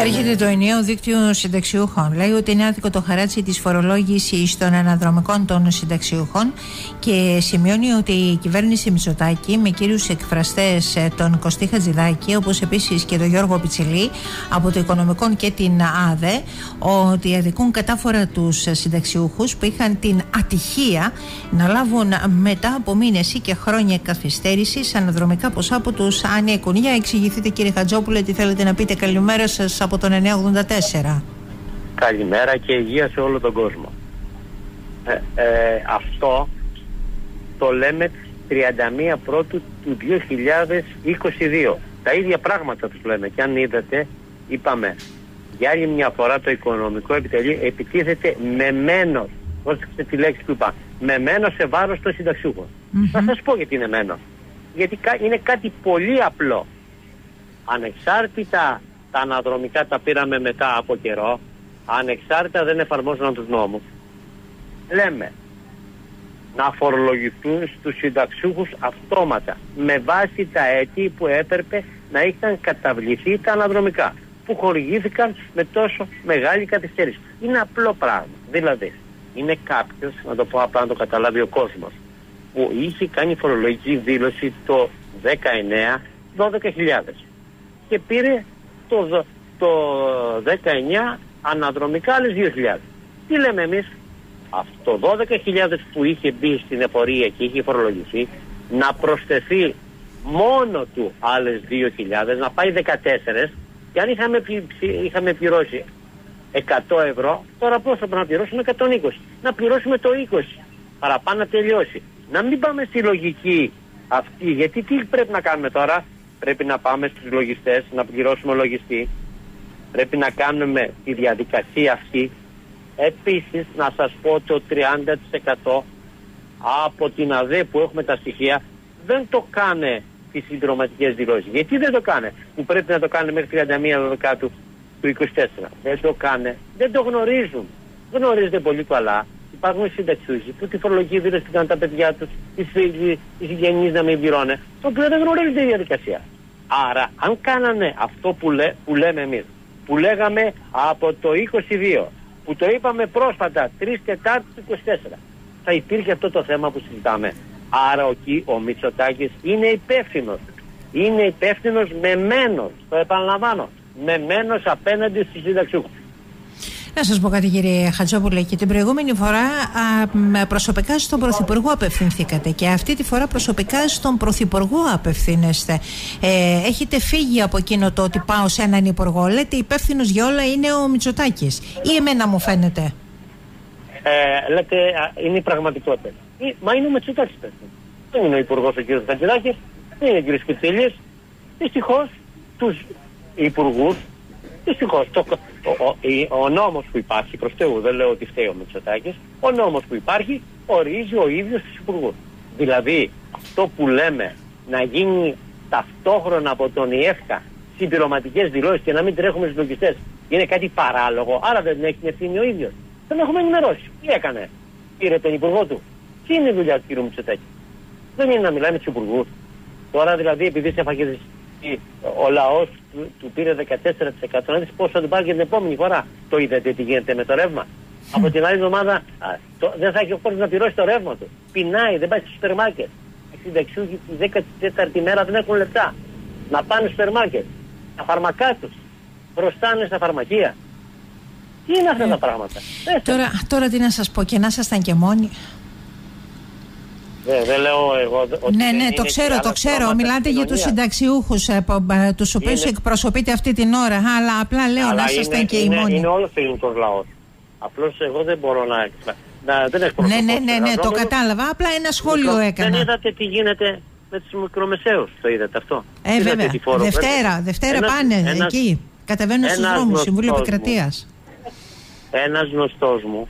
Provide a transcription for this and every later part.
Έρχεται το ενιαίο δίκτυο συνταξιούχων. Λέει ότι είναι άδικο το χαράτσι της φορολόγησης των αναδρομικών των συνταξιούχων και σημειώνει ότι η κυβέρνηση Μητσοτάκη με κύριους εκφραστές ε, τον Κωστή Χατζηδάκη, όπως επίσης και τον Γιώργο Πιτσιλή από το Οικονομικό και την ΑΔΕ, ότι αδικούν κατάφορα τους συνταξιούχους που είχαν την ατυχία να λάβουν μετά από μήνες ή και χρόνια καθυστέρησης αναδρομικά ποσά από τους Άνια Κουνιά. Εξηγηθείτε κύριε Χατζόπουλε τι θέλετε να πείτε. Καλημέρα σας από το 984. Καλημέρα και υγεία σε όλο τον κόσμο. Ε, ε, αυτό το λέμε 31 πρώτου του 2022. Τα ίδια πράγματα τους λέμε και αν είδατε είπαμε για άλλη μια φορά το οικονομικό επιτελείο επιτίθεται με μένος πρόσεξε τη λέξη που είπα με μένος σε βάρος των συνταξιούχων. Mm-hmm. Θα σας πω γιατί είναι μένος. Γιατί είναι κάτι πολύ απλό. Ανεξάρτητα τα αναδρομικά τα πήραμε μετά από καιρό, ανεξάρτητα δεν εφαρμόζουν τους νόμους. Λέμε να φορολογηθούν στους συνταξιούχους αυτόματα με βάση τα έτη που έπρεπε να είχαν καταβληθεί τα αναδρομικά που χορηγήθηκαν με τόσο μεγάλη καθυστέρηση. Είναι απλό πράγμα. Δηλαδή, είναι κάποιος, να το πω απλά να το καταλάβει ο κόσμος, που είχε κάνει φορολογική δήλωση το 19 12.000 και πήρε το, το 19 αναδρομικά άλλες 2.000. Τι λέμε εμείς, αυτό 12.000 που είχε μπει στην εφορία και είχε φορολογηθεί να προσθεθεί μόνο του άλλες 2.000, να πάει 14 και αν είχαμε, είχαμε πληρώσει 100 ευρώ, τώρα πώς θα πρέπει να πληρώσουμε 120. Να πληρώσουμε το 20. Παραπάνω να τελειώσει. Να μην πάμε στη λογική αυτή, γιατί τι πρέπει να κάνουμε τώρα, πρέπει να πάμε στους λογιστές, να πληρώσουμε λογιστή. Πρέπει να κάνουμε τη διαδικασία αυτή. Επίσης να σας πω το 30% από την ΑΔΕ που έχουμε τα στοιχεία δεν το κάνε τις συντροματικές δηλώσεις. Γιατί δεν το κάνε; Που πρέπει να το κάνε μέχρι 31 Δεκάτου του 24. Δεν το κάνε. Δεν το γνωρίζουν. Γνωρίζετε πολύ καλά. Υπάρχουν συνταξιούχοι που τη φορολογική δήλωση που κάνουν τα παιδιά τους, οι φίλοι, οι συγγενείς να μην πληρώνουν. Το οποίο δεν γνωρίζεται η διαδικασία. Άρα, αν κάνανε αυτό που, λέ, που λέμε εμείς, που λέγαμε από το 22, που το είπαμε πρόσφατα, 3 Τετάρτου του 24, θα υπήρχε αυτό το θέμα που συζητάμε. Άρα ο, ο Μητσοτάκης είναι υπεύθυνος. Είναι υπεύθυνος με μένος, το επαναλαμβάνω, με μένος απέναντι στους συνταξιούχους. Να σας πω κάτι, κύριε Χατζόπουλε. Και την προηγούμενη φορά α, προσωπικά στον Πρωθυπουργό απευθυνθήκατε και αυτή τη φορά προσωπικά στον Πρωθυπουργό απευθύνεστε. Ε, έχετε φύγει από εκείνο το ότι πάω σε έναν υπουργό. Λέτε υπεύθυνος για όλα είναι ο Μητσοτάκης. Ή εμένα μου φαίνεται; Ε, λέτε, είναι η πραγματικότητα. Μα είναι ο Μητσοτάκης Δεν είναι ο υπουργός ο κ. Χατζηδάκης, δεν είναι ο κ. Κιτσίλης. Δυστυχώς τους υπουργούς Δυστυχώς ο, ο, ο νόμος που υπάρχει, προς Θεού δεν λέω ότι φταίει ο Μητσοτάκης, ο νόμος που υπάρχει ορίζει ο ίδιος τους υπουργούς. Δηλαδή αυτό που λέμε να γίνει ταυτόχρονα από τον ΙΕΦΚΑ συμπληρωματικές δηλώσεις και να μην τρέχουμε στους λογιστές είναι κάτι παράλογο, άρα δεν έχει την ευθύνη ο ίδιος. Τον έχουμε ενημερώσει. Τι έκανε, πήρε τον υπουργό του. Τι είναι η δουλειά του κ. Μητσοτάκη; Δεν είναι να μιλάμε με τους υπουργούς. Τώρα δηλαδή επειδή είσαι ο λαός του, του, πήρε 14%. Να δεις πόσο θα του πάρει και την επόμενη φορά. Το είδατε τι γίνεται με το ρεύμα. Από την άλλη εβδομάδα δεν θα έχει ο κόσμος να πληρώσει το ρεύμα του. Πεινάει, δεν πάει στο σούπερ μάρκετ. Οι συνταξιούχοι τη 14η μέρα δεν έχουν λεπτά. Να πάνε στο σούπερ μάρκετ. Τα φαρμακά τους χρωστάνε στα φαρμακεία. Τι είναι αυτά τα πράγματα; Τώρα, τώρα τι να σας πω και να ήσασταν και μόνοι. Ναι, δεν λέω εγώ. Ότι ναι, ναι, το ξέρω, το ξέρω. Μιλάτε για του συνταξιούχου, ε, ε, του οποίου είναι... εκπροσωπείτε αυτή την ώρα. Αλλά απλά λέω αλλά να ήσασταν και οι μόνοι. Είναι όλο ο ελληνικό λαό. Απλώ εγώ δεν μπορώ να. να δεν ναι, ναι, ναι, ναι, το κατάλαβα. Απλά ένα σχόλιο Μικρό, έκανα. Δεν είδατε τι γίνεται με του μικρομεσαίου, το είδατε αυτό. Ε, βέβαια. Φόρο, Δευτέρα, Δευτέρα ένας, πάνε ένας, εκεί. Κατεβαίνουν στου δρόμου, Συμβούλιο Επικρατεία. Ένα γνωστό μου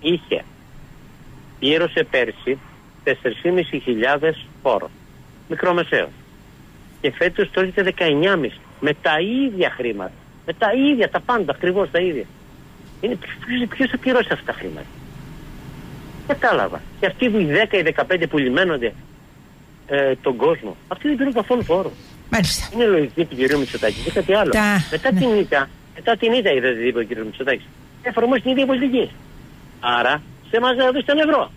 είχε, πλήρωσε πέρσι 4.500 φόρο. Μικρομεσαίο. Και φέτος το έχετε 19,5 με τα ίδια χρήματα. Με τα ίδια, τα πάντα, ακριβώς τα ίδια. Ποιος θα πληρώσει αυτά τα χρήματα. Κατάλαβα. Και αυτοί οι 10 ή 15 που λιμένονται ε, τον κόσμο, αυτοί δεν πήραν καθόλου φόρο. Μάλιστα. Είναι λογική του κυρίου Μητσοτάκη και κάτι άλλο. Τα... Μετά ναι. την ήττα Μετά την είδα, είδα τι είπε ο κ. Μητσοτάκης. Εφαρμόζει την ίδια πολιτική. Άρα σε εμάς να δώσει τον ευρώ.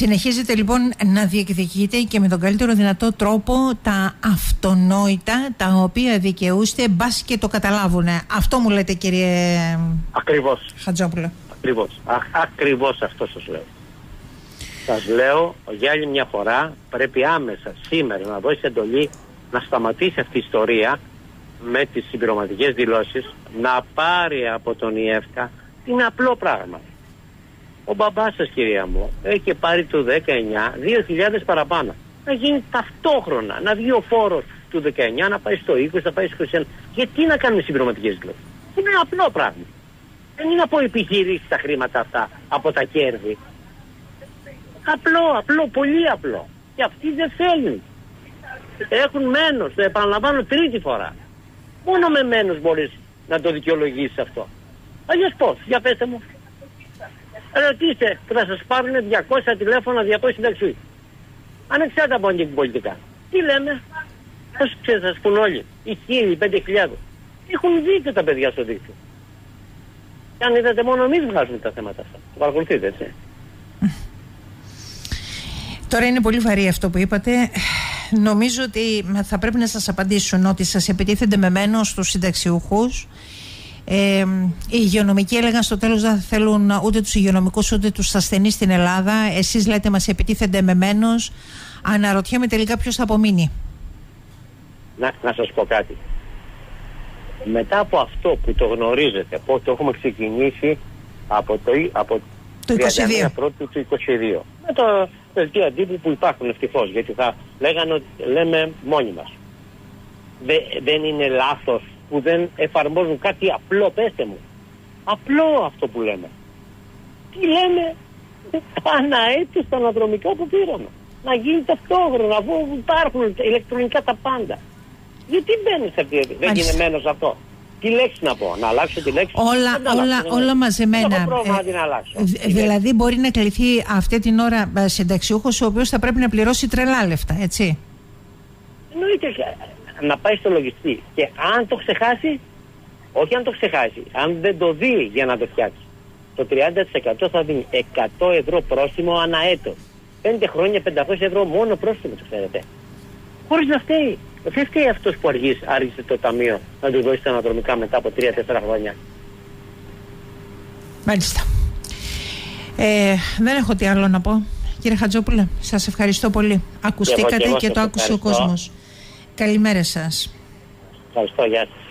Συνεχίζετε λοιπόν να διεκδικείτε και με τον καλύτερο δυνατό τρόπο τα αυτονόητα τα οποία δικαιούστε μπας και το καταλάβουν. Αυτό μου λέτε κύριε Ακριβώς. Χατζόπουλο. Ακριβώς. ακριβώς αυτό σας λέω. Σας λέω για άλλη μια φορά πρέπει άμεσα σήμερα να δώσει εντολή να σταματήσει αυτή η ιστορία με τις συμπληρωματικές δηλώσεις να πάρει από τον ΙΕΦΚΑ είναι απλό πράγμα. Ο μπαμπάς σας κυρία μου έχει πάρει το 19 2.000 παραπάνω. Να γίνει ταυτόχρονα, να βγει ο φόρος του 19 να πάει στο 20, να πάει στο 21. Γιατί να κάνουμε συμπληρωματικές δηλώσεις; Είναι απλό πράγμα. Δεν είναι από επιχειρήσεις τα χρήματα αυτά, από τα κέρδη. Απλό, απλό, πολύ απλό. Και αυτοί δεν θέλουν. Έχουν μένος, το επαναλαμβάνω τρίτη φορά. Μόνο με μένος μπορείς να το δικαιολογήσεις αυτό. Αλλιώς πώς, για πέστε μου. Ρωτήστε που θα σας πάρουν 200 τηλέφωνα, 200 συνταξιούχοι. Ανεξάρτητα από την πολιτικά. Τι λέμε, πώς ξέρετε, θα σας πούν όλοι; Οι χίλιοι, πέντε χιλιάδες. Έχουν δίκιο τα παιδιά στο δίκτυο. Και αν είδατε μόνο εμείς βγάζουμε τα θέματα αυτά. Το παρακολουθείτε έτσι. Τώρα είναι πολύ βαρύ αυτό που είπατε. Νομίζω ότι θα πρέπει να σας απαντήσουν ότι σας επιτίθενται με μένο στους συνταξιούχους. Ε, οι υγειονομικοί έλεγαν στο τέλος δεν θέλουν ούτε τους υγειονομικούς ούτε τους ασθενείς στην Ελλάδα. Εσείς λέτε μας επιτίθενται με μένος. Αναρωτιέμαι τελικά ποιος θα απομείνει. Να, να σας πω κάτι. Μετά από αυτό που το γνωρίζετε, που το έχουμε ξεκινήσει από το, από το 22. πρώτου του 22. Με το δελτίο αντίπου που υπάρχουν ευτυχώς, γιατί θα λέγανε ότι λέμε μόνοι μας. δεν είναι λάθος που δεν εφαρμόζουν κάτι απλό, πέστε μου. Απλό αυτό που λέμε. Τι λέμε, αναέτηση στα αναδρομικά που πήραμε. Να γίνει ταυτόχρονα, αφού υπάρχουν ηλεκτρονικά τα πάντα. Γιατί μπαίνεις σε αυτή, δεν είναι μένος αυτό. Τι λέξη να πω, να αλλάξω τη λέξη; Όλα, όλα, όλα μαζεμένα. Δεν πρόβλημα να την αλλάξω. δηλαδή μπορεί να κληθεί αυτή την ώρα ε, συνταξιούχος ο οποίος θα πρέπει να πληρώσει τρελά λεφτά, έτσι. Εννοείται να πάει στο λογιστή και αν το ξεχάσει, όχι αν το ξεχάσει, αν δεν το δει για να το φτιάξει, το 30% θα δίνει 100 ευρώ πρόστιμο ανά έτος. 5 χρόνια 500 ευρώ μόνο πρόστιμο, το ξέρετε. Χωρίς να φταίει. Δεν φταίει αυτός που αργήσει, άργησε το ταμείο να του δώσει τα αναδρομικά μετά από 3-4 χρόνια. Μάλιστα. Ε, δεν έχω τι άλλο να πω. Κύριε Χατζόπουλε, σας ευχαριστώ πολύ. Ακουστήκατε και, και, και το άκουσε ο κόσμος. Καλημέρα σας. Ευχαριστώ, γεια σας.